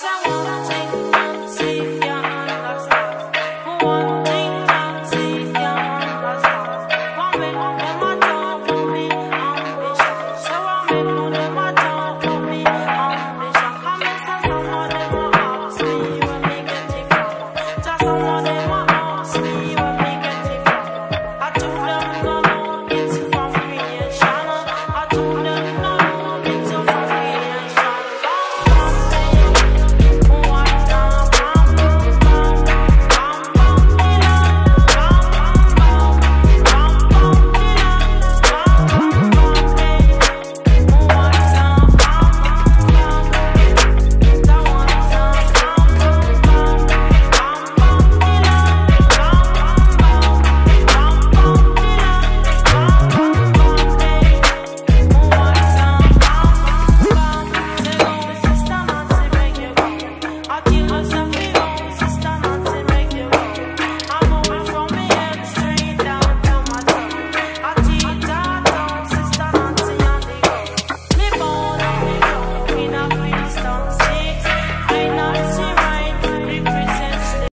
someone